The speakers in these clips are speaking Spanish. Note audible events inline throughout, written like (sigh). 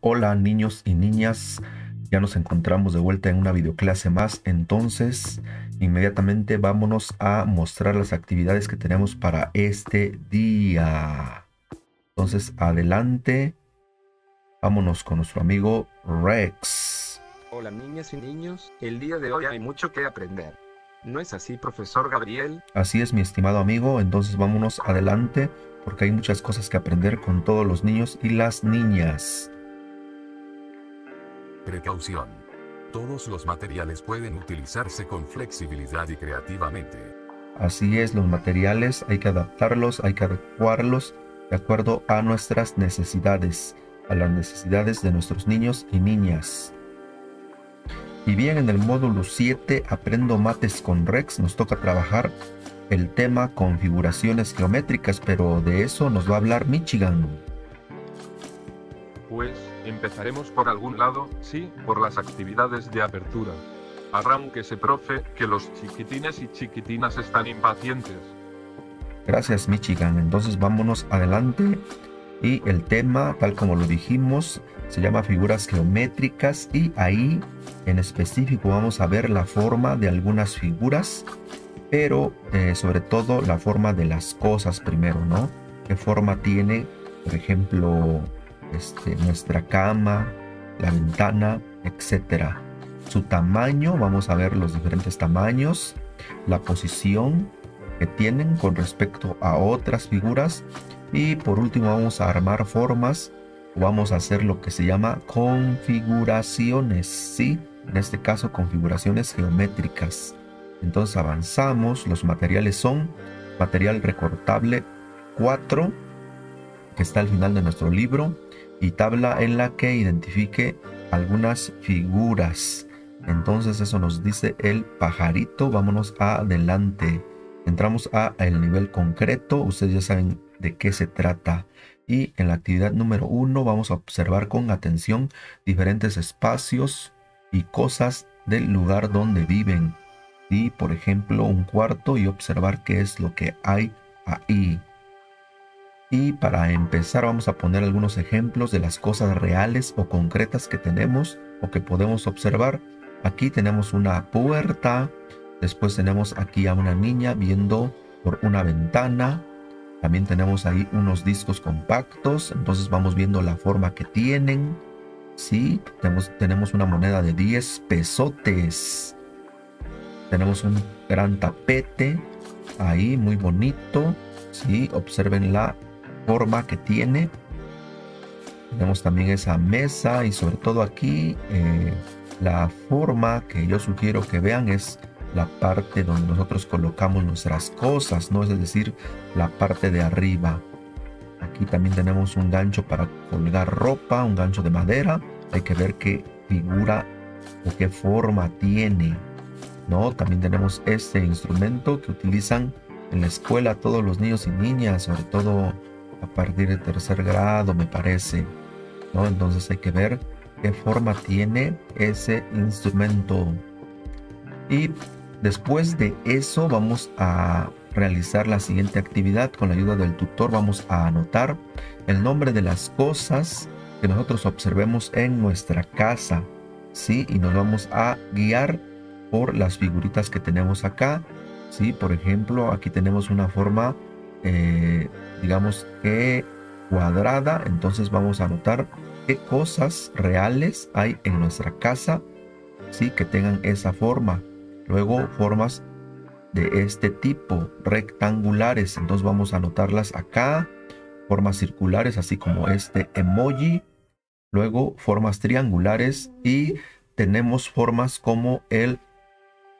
Hola niños y niñas, ya nos encontramos de vuelta en una videoclase más, entonces inmediatamente vámonos a mostrar las actividades que tenemos para este día. Entonces adelante, vámonos con nuestro amigo Rex. Hola niñas y niños, el día de hoy hay mucho que aprender. ¿No es así, profesor Gabriel? Así es, mi estimado amigo, entonces vámonos adelante porque hay muchas cosas que aprender con todos los niños y las niñas. Precaución. Todos los materiales pueden utilizarse con flexibilidad y creativamente. Así es, los materiales hay que adaptarlos, hay que adecuarlos de acuerdo a nuestras necesidades, a las necesidades de nuestros niños y niñas. Y bien, en el módulo 7, Aprendo Mates con Rex, nos toca trabajar el tema configuraciones geométricas, pero de eso nos va a hablar Michigan. Pues empezaremos por algún lado, sí, por las actividades de apertura. Arránquese, profe, que los chiquitines y chiquitinas están impacientes. Gracias, Michigan. Entonces vámonos adelante. Y el tema, tal como lo dijimos, se llama figuras geométricas y ahí en específico vamos a ver la forma de algunas figuras, pero eh, sobre todo la forma de las cosas primero, ¿no? ¿Qué forma tiene, por ejemplo, este, nuestra cama, la ventana, etcétera. Su tamaño, vamos a ver los diferentes tamaños, la posición que tienen con respecto a otras figuras y por último vamos a armar formas vamos a hacer lo que se llama configuraciones, ¿sí? En este caso configuraciones geométricas. Entonces avanzamos, los materiales son material recortable 4 que está al final de nuestro libro y tabla en la que identifique algunas figuras. Entonces eso nos dice el pajarito. Vámonos adelante. Entramos a el nivel concreto. Ustedes ya saben de qué se trata. Y en la actividad número uno vamos a observar con atención diferentes espacios y cosas del lugar donde viven. Y por ejemplo un cuarto y observar qué es lo que hay ahí. Y para empezar vamos a poner algunos ejemplos de las cosas reales o concretas que tenemos o que podemos observar. Aquí tenemos una puerta, después tenemos aquí a una niña viendo por una ventana. También tenemos ahí unos discos compactos, entonces vamos viendo la forma que tienen. Sí, tenemos, tenemos una moneda de 10 pesotes. Tenemos un gran tapete ahí, muy bonito. Sí, observen la forma que tiene. Tenemos también esa mesa y sobre todo aquí eh, la forma que yo sugiero que vean es la parte donde nosotros colocamos nuestras cosas, ¿no? Es decir, la parte de arriba. Aquí también tenemos un gancho para colgar ropa, un gancho de madera. Hay que ver qué figura o qué forma tiene, ¿no? También tenemos este instrumento que utilizan en la escuela todos los niños y niñas, sobre todo a partir de tercer grado, me parece. ¿no? Entonces hay que ver qué forma tiene ese instrumento. Y después de eso vamos a realizar la siguiente actividad. Con la ayuda del tutor vamos a anotar el nombre de las cosas que nosotros observemos en nuestra casa. ¿sí? Y nos vamos a guiar por las figuritas que tenemos acá. ¿sí? Por ejemplo, aquí tenemos una forma eh, digamos que cuadrada, entonces vamos a anotar qué cosas reales hay en nuestra casa, sí, que tengan esa forma. Luego formas de este tipo, rectangulares, entonces vamos a anotarlas acá, formas circulares, así como este emoji. Luego formas triangulares y tenemos formas como el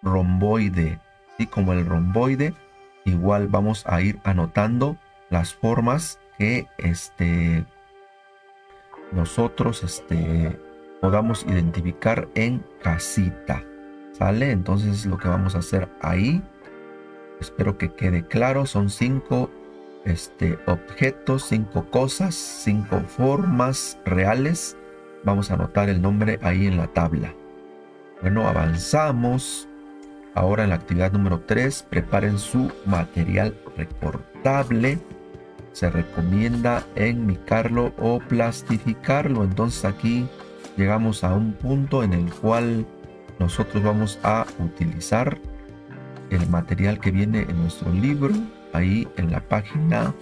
romboide, y como el romboide igual vamos a ir anotando las formas que este, nosotros este, podamos identificar en casita. ¿Sale? Entonces lo que vamos a hacer ahí. Espero que quede claro. Son cinco este, objetos, cinco cosas, cinco formas reales. Vamos a anotar el nombre ahí en la tabla. Bueno, avanzamos. Ahora en la actividad número 3, preparen su material recortable. Se recomienda enmicarlo o plastificarlo. Entonces aquí llegamos a un punto en el cual nosotros vamos a utilizar el material que viene en nuestro libro, ahí en la página,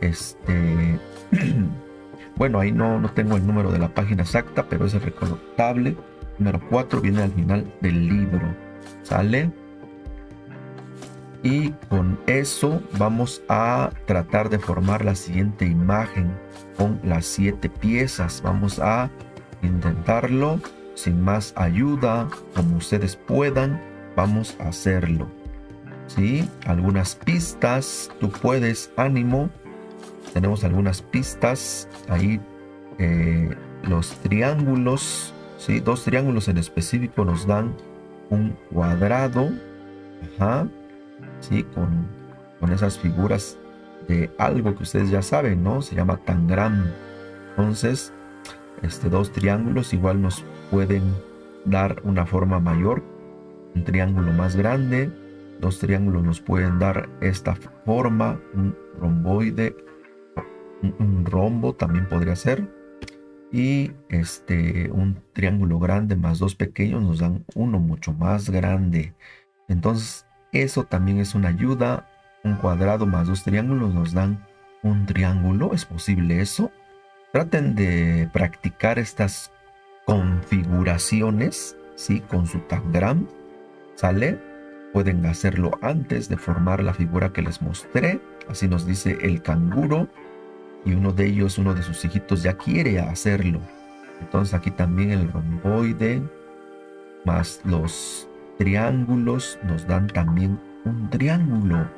este, (clears throat) bueno, ahí no, no tengo el número de la página exacta, pero es el número 4, viene al final del libro, ¿sale? Y con eso vamos a tratar de formar la siguiente imagen con las siete piezas. Vamos a intentarlo sin más ayuda, como ustedes puedan, vamos a hacerlo. ¿Sí? Algunas pistas, tú puedes, ánimo. Tenemos algunas pistas ahí. Eh, los triángulos, ¿sí? Dos triángulos en específico nos dan un cuadrado. Ajá ¿sí? Con, con esas figuras de algo que ustedes ya saben, ¿no? Se llama tangram. Entonces, este, dos triángulos igual nos pueden dar una forma mayor, un triángulo más grande, dos triángulos nos pueden dar esta forma, un romboide, un, rombo también podría ser, y este, un triángulo grande más dos pequeños nos dan uno mucho más grande. Entonces, eso también es una ayuda. Un cuadrado más dos triángulos nos dan un triángulo. ¿Es posible eso? Traten de practicar estas configuraciones, ¿sí? Con su tangram. ¿Sale? Pueden hacerlo antes de formar la figura que les mostré. Así nos dice el canguro. Y uno de ellos, uno de sus hijitos, ya quiere hacerlo. Entonces aquí también el romboide más los triángulos nos dan también un triángulo.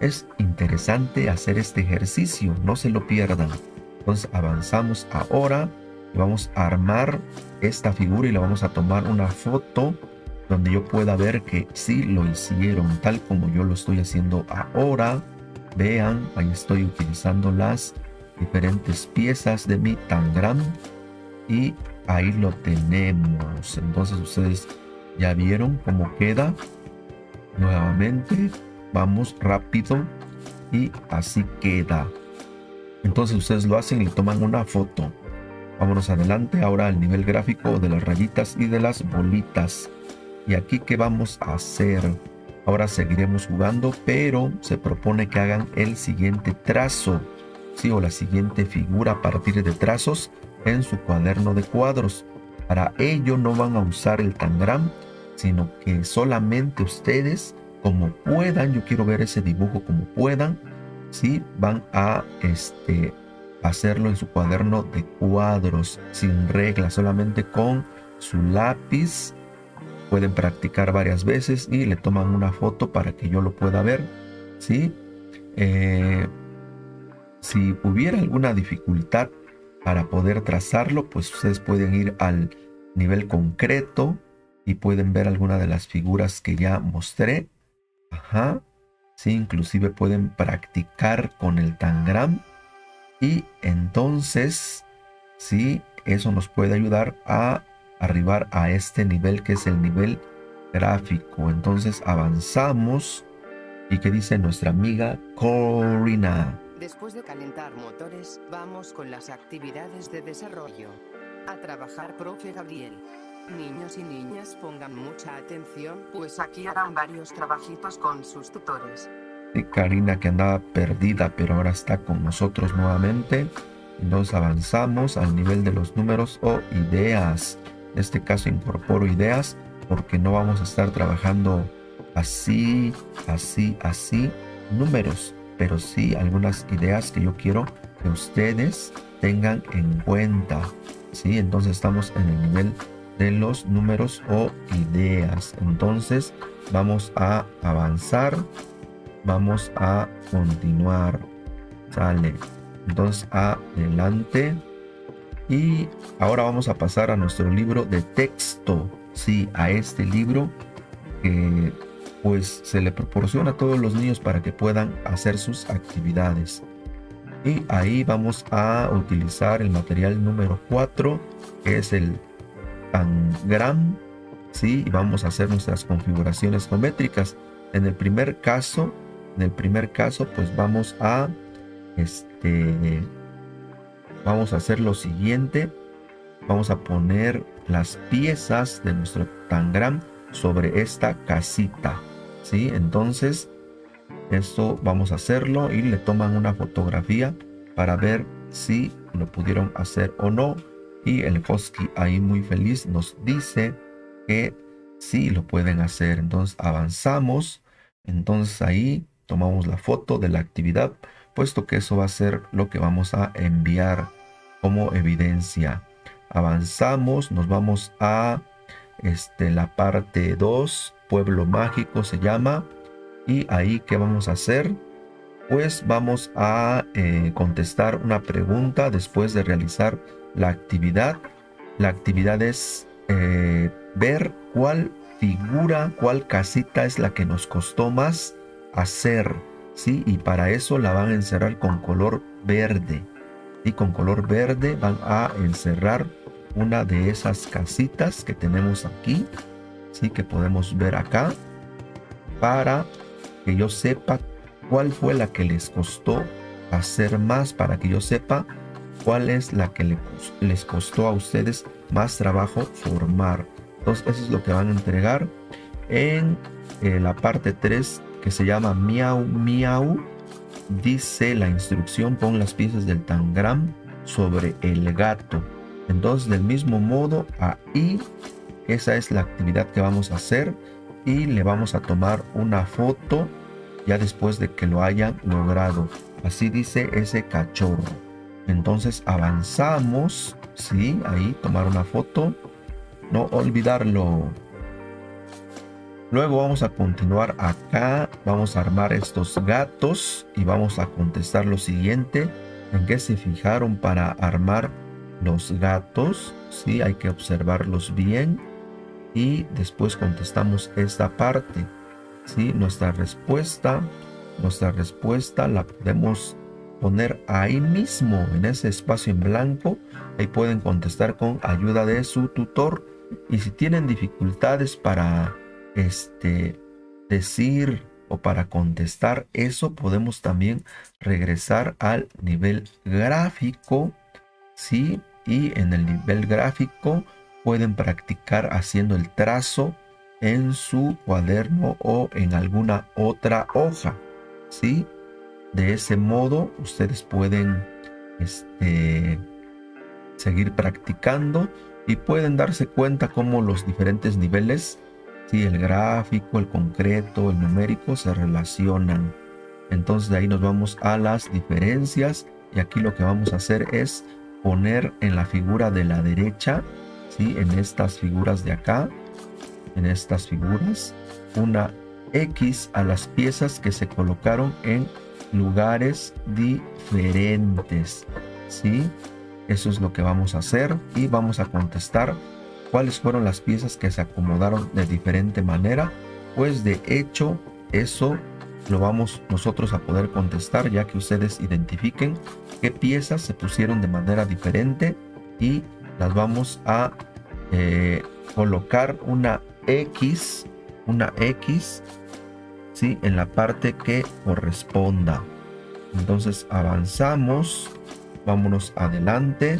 Es interesante hacer este ejercicio, no se lo pierdan. Entonces avanzamos ahora y vamos a armar esta figura y la vamos a tomar una foto donde yo pueda ver que sí lo hicieron tal como yo lo estoy haciendo ahora. Vean, ahí estoy utilizando las diferentes piezas de mi tangram y ahí lo tenemos. Entonces ustedes ¿Ya vieron cómo queda? Nuevamente, vamos rápido y así queda. Entonces ustedes lo hacen y toman una foto. Vámonos adelante ahora al nivel gráfico de las rayitas y de las bolitas. Y aquí qué vamos a hacer. Ahora seguiremos jugando, pero se propone que hagan el siguiente trazo, sí, o la siguiente figura a partir de trazos en su cuaderno de cuadros. Para ello no van a usar el tangram, sino que solamente ustedes, como puedan, yo quiero ver ese dibujo como puedan, ¿sí? Van a este, hacerlo en su cuaderno de cuadros, sin reglas, solamente con su lápiz. Pueden practicar varias veces y le toman una foto para que yo lo pueda ver. Eh, si hubiera alguna dificultad para poder trazarlo, pues ustedes pueden ir al nivel concreto y pueden ver alguna de las figuras que ya mostré. Ajá. Sí, inclusive pueden practicar con el tangram. Y entonces, sí, eso nos puede ayudar a arribar a este nivel que es el nivel gráfico. Entonces avanzamos. ¿Y qué dice nuestra amiga Corina? Después de calentar motores, vamos con las actividades de desarrollo. A trabajar, profe Gabriel. Niños y niñas pongan mucha atención, pues aquí harán varios trabajitos con sus tutores. Karina que andaba perdida, pero ahora está con nosotros nuevamente. Entonces avanzamos al nivel de los números o ideas. En este caso incorporo ideas porque no vamos a estar trabajando así, así, así, números, pero sí algunas ideas que yo quiero que ustedes tengan en cuenta. Sí, entonces estamos en el nivel de los números o ideas. Entonces vamos a avanzar, vamos a continuar. Sale. Entonces adelante. Y ahora vamos a pasar a nuestro libro de texto. Sí, a este libro que pues se le proporciona a todos los niños para que puedan hacer sus actividades. Y ahí vamos a utilizar el material número 4, que es el Tangram, ¿sí? Y vamos a hacer nuestras configuraciones geométricas. En el primer caso, en el primer caso, pues vamos a este, vamos a hacer lo siguiente. Vamos a poner las piezas de nuestro tangram sobre esta casita. ¿sí? Entonces, esto vamos a hacerlo y le toman una fotografía para ver si lo pudieron hacer o no. Y el Hosky ahí muy feliz nos dice que sí lo pueden hacer. Entonces avanzamos. Entonces ahí tomamos la foto de la actividad, puesto que eso va a ser lo que vamos a enviar como evidencia. Avanzamos, nos vamos a este, la parte 2, pueblo mágico se llama. Y ahí, ¿qué vamos a hacer? Pues vamos a eh, contestar una pregunta después de realizar la actividad. La actividad es eh, ver cuál figura, cuál casita es la que nos costó más hacer. ¿sí? Y para eso la van a encerrar con color verde. Y con color verde van a encerrar una de esas casitas que tenemos aquí. ¿sí? Que podemos ver acá. Para que yo sepa cuál fue la que les costó hacer más. Para que yo sepa cuál es la que les costó a ustedes más trabajo formar. Entonces eso es lo que van a entregar en eh, la parte 3 que se llama Miau Miau. Dice la instrucción, pon las piezas del tangram sobre el gato. Entonces del mismo modo ahí, esa es la actividad que vamos a hacer y le vamos a tomar una foto ya después de que lo hayan logrado. Así dice ese cachorro. Entonces avanzamos, sí, ahí tomar una foto no olvidarlo. Luego vamos a continuar acá, vamos a armar estos gatos y vamos a contestar lo siguiente. ¿En qué se fijaron para armar los gatos? Sí, hay que observarlos bien. Y después contestamos esta parte. Sí, nuestra respuesta, nuestra respuesta la podemos poner ahí mismo en ese espacio en blanco. Ahí pueden contestar con ayuda de su tutor y si tienen dificultades para este, decir o para contestar eso, podemos también regresar al nivel gráfico. ¿sí? Y en el nivel gráfico pueden practicar haciendo el trazo en su cuaderno o en alguna otra hoja. ¿sí? De ese modo ustedes pueden este, seguir practicando y pueden darse cuenta cómo los diferentes niveles, si el gráfico, el concreto, el numérico se relacionan. Entonces de ahí nos vamos a las diferencias y aquí lo que vamos a hacer es poner en la figura de la derecha, ¿sí? en estas figuras de acá, en estas figuras, una X a las piezas que se colocaron en lugares diferentes. ¿sí? Eso es lo que vamos a hacer y vamos a contestar cuáles fueron las piezas que se acomodaron de diferente manera. Pues de hecho eso lo vamos nosotros a poder contestar ya que ustedes identifiquen qué piezas se pusieron de manera diferente y las vamos a eh, colocar una X, una X, ¿sí? En la parte que corresponda. Entonces avanzamos Vámonos adelante.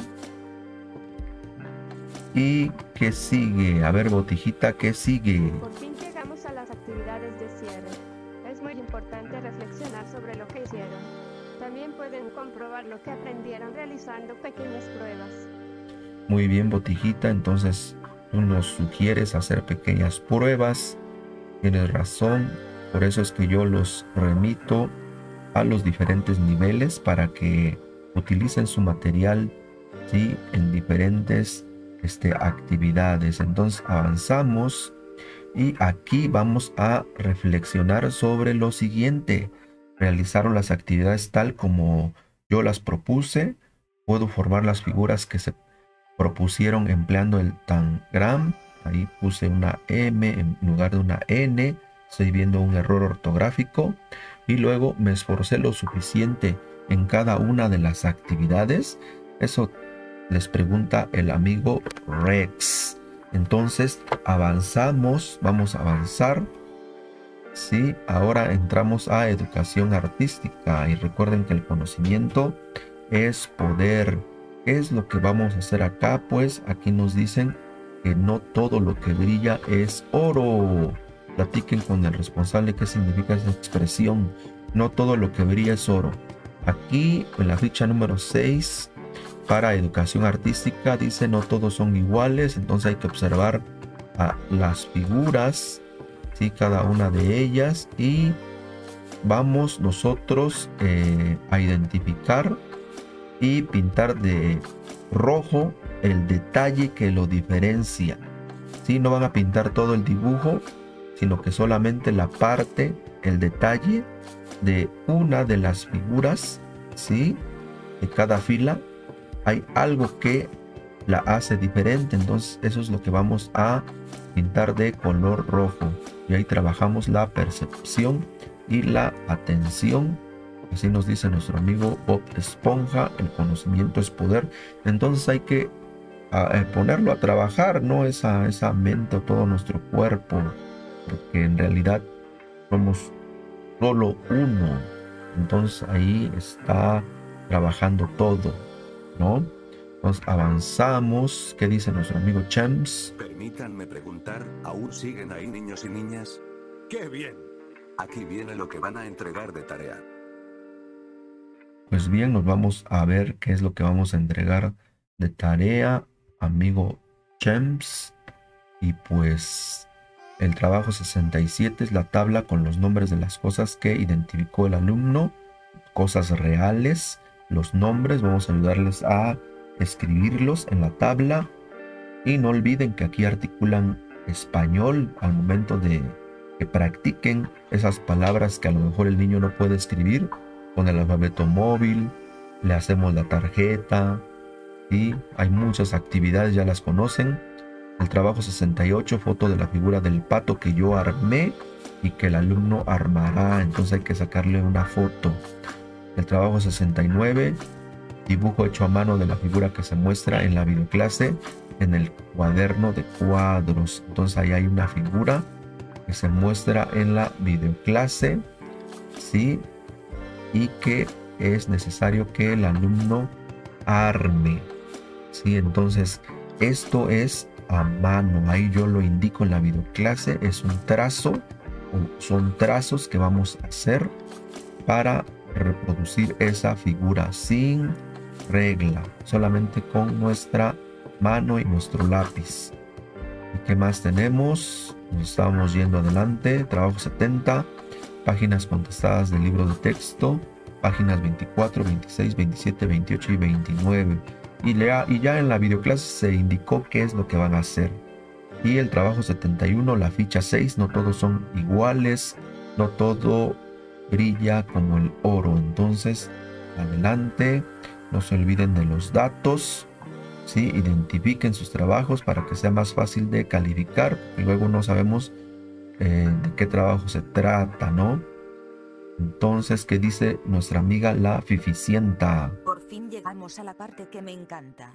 ¿Y qué sigue? A ver, botijita, ¿qué sigue? Por fin llegamos a las actividades de cierre. Es muy importante reflexionar sobre lo que hicieron. También pueden comprobar lo que aprendieron realizando pequeñas pruebas. Muy bien, botijita. Entonces, tú nos sugieres hacer pequeñas pruebas. Tienes razón. Por eso es que yo los remito a los diferentes niveles para que utilicen su material ¿sí? en diferentes este, actividades. Entonces avanzamos y aquí vamos a reflexionar sobre lo siguiente. Realizaron las actividades tal como yo las propuse. Puedo formar las figuras que se propusieron empleando el tangram. Ahí puse una M en lugar de una N. Estoy viendo un error ortográfico. Y luego me esforcé lo suficiente en cada una de las actividades? Eso les pregunta el amigo Rex. Entonces avanzamos, vamos a avanzar. Sí, ahora entramos a educación artística y recuerden que el conocimiento es poder. es lo que vamos a hacer acá? Pues aquí nos dicen que no todo lo que brilla es oro. Platiquen con el responsable qué significa esa expresión. No todo lo que brilla es oro. Aquí en la ficha número 6 para educación artística dice no todos son iguales, entonces hay que observar a las figuras, ¿sí? cada una de ellas y vamos nosotros eh, a identificar y pintar de rojo el detalle que lo diferencia. ¿sí? No van a pintar todo el dibujo, sino que solamente la parte, el detalle de una de las figuras, ¿sí? De cada fila hay algo que la hace diferente, entonces eso es lo que vamos a pintar de color rojo. Y ahí trabajamos la percepción y la atención. Así nos dice nuestro amigo Bob Esponja, el conocimiento es poder. Entonces hay que eh, ponerlo a trabajar, no esa, esa mente o todo nuestro cuerpo, porque en realidad somos solo uno. Entonces ahí está trabajando todo, ¿no? Entonces avanzamos. ¿Qué dice nuestro amigo Champs? Permítanme preguntar, ¿aún siguen ahí niños y niñas? ¡Qué bien! Aquí viene lo que van a entregar de tarea. Pues bien, nos vamos a ver qué es lo que vamos a entregar de tarea, amigo Champs. Y pues el trabajo 67 es la tabla con los nombres de las cosas que identificó el alumno, cosas reales, los nombres, vamos a ayudarles a escribirlos en la tabla. Y no olviden que aquí articulan español al momento de que practiquen esas palabras que a lo mejor el niño no puede escribir. Con el alfabeto móvil, le hacemos la tarjeta. Y hay muchas actividades, ya las conocen el trabajo 68, foto de la figura del pato que yo armé y que el alumno armará. Entonces hay que sacarle una foto. El trabajo 69, dibujo hecho a mano de la figura que se muestra en la videoclase en el cuaderno de cuadros. Entonces ahí hay una figura que se muestra en la videoclase, ¿sí? Y que es necesario que el alumno arme, ¿sí? Entonces esto es a mano. Ahí yo lo indico en la videoclase. Es un trazo son trazos que vamos a hacer para reproducir esa figura sin regla, solamente con nuestra mano y nuestro lápiz. ¿Y qué más tenemos? Estamos yendo adelante. Trabajo 70, páginas contestadas del libro de texto, páginas 24, 26, 27, 28 y 29 y, ya en la videoclase se indicó qué es lo que van a hacer. Y el trabajo 71, la ficha 6, no todos son iguales, no todo brilla como el oro. Entonces, adelante, no se olviden de los datos, ¿sí? identifiquen sus trabajos para que sea más fácil de calificar, y luego no sabemos eh, de qué trabajo se trata, ¿no? Entonces, ¿qué dice nuestra amiga la Fificienta? Fin llegamos a la parte que me encanta.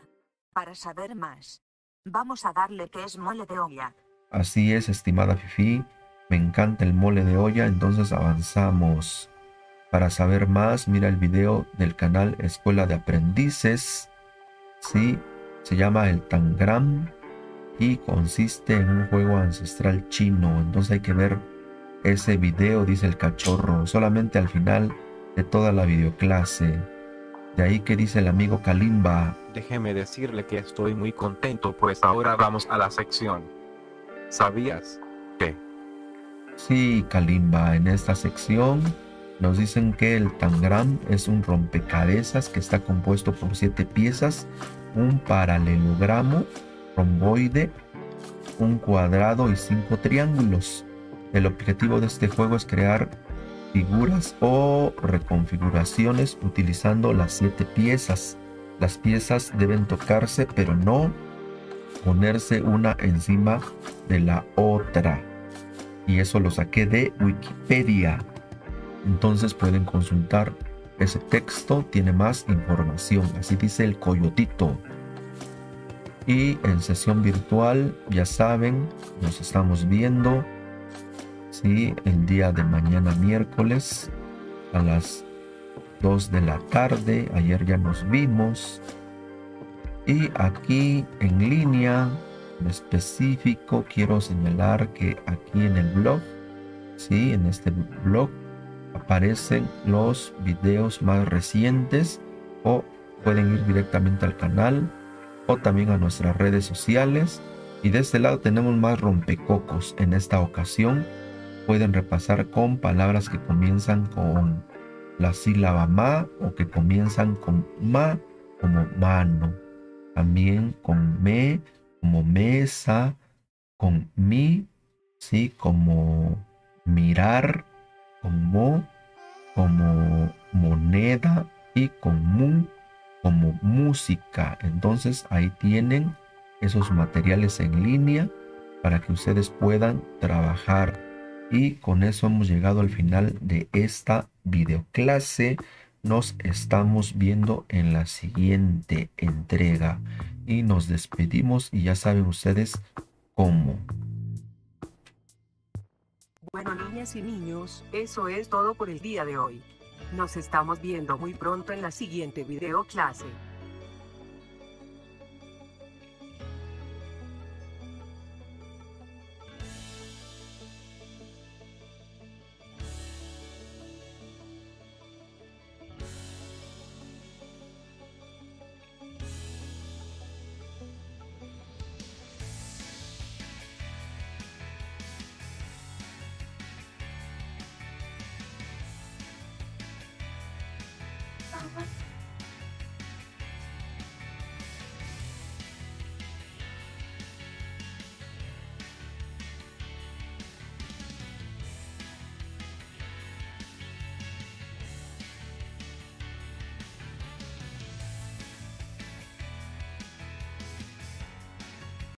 Para saber más, vamos a darle que es mole de olla. Así es, estimada Fifi. Me encanta el mole de olla, entonces avanzamos. Para saber más, mira el video del canal Escuela de Aprendices. Sí, se llama el Tangram y consiste en un juego ancestral chino. Entonces hay que ver ese video, dice el cachorro, solamente al final de toda la videoclase. De ahí que dice el amigo Kalimba. Déjeme decirle que estoy muy contento, pues ahora vamos a la sección. ¿Sabías que? Sí, Kalimba, en esta sección nos dicen que el tangram es un rompecabezas que está compuesto por siete piezas, un paralelogramo, romboide, un cuadrado y cinco triángulos. El objetivo de este juego es crear figuras o reconfiguraciones utilizando las siete piezas. Las piezas deben tocarse pero no ponerse una encima de la otra. Y eso lo saqué de Wikipedia. Entonces pueden consultar ese texto, tiene más información. Así dice el coyotito. Y en sesión virtual, ya saben, nos estamos viendo ¿sí? El día de mañana miércoles a las 2 de la tarde. Ayer ya nos vimos. Y aquí en línea, en específico, quiero señalar que aquí en el blog, ¿sí? En este blog aparecen los videos más recientes o pueden ir directamente al canal o también a nuestras redes sociales. Y de este lado tenemos más rompecocos. En esta ocasión pueden repasar con palabras que comienzan con la sílaba ma o que comienzan con ma como mano. También con me como mesa, con mi, sí, como mirar, como como moneda y con mu como música. Entonces ahí tienen esos materiales en línea para que ustedes puedan trabajar. Y con eso hemos llegado al final de esta videoclase. Nos estamos viendo en la siguiente entrega y nos despedimos y ya saben ustedes cómo. Bueno niñas y niños, eso es todo por el día de hoy. Nos estamos viendo muy pronto en la siguiente video clase.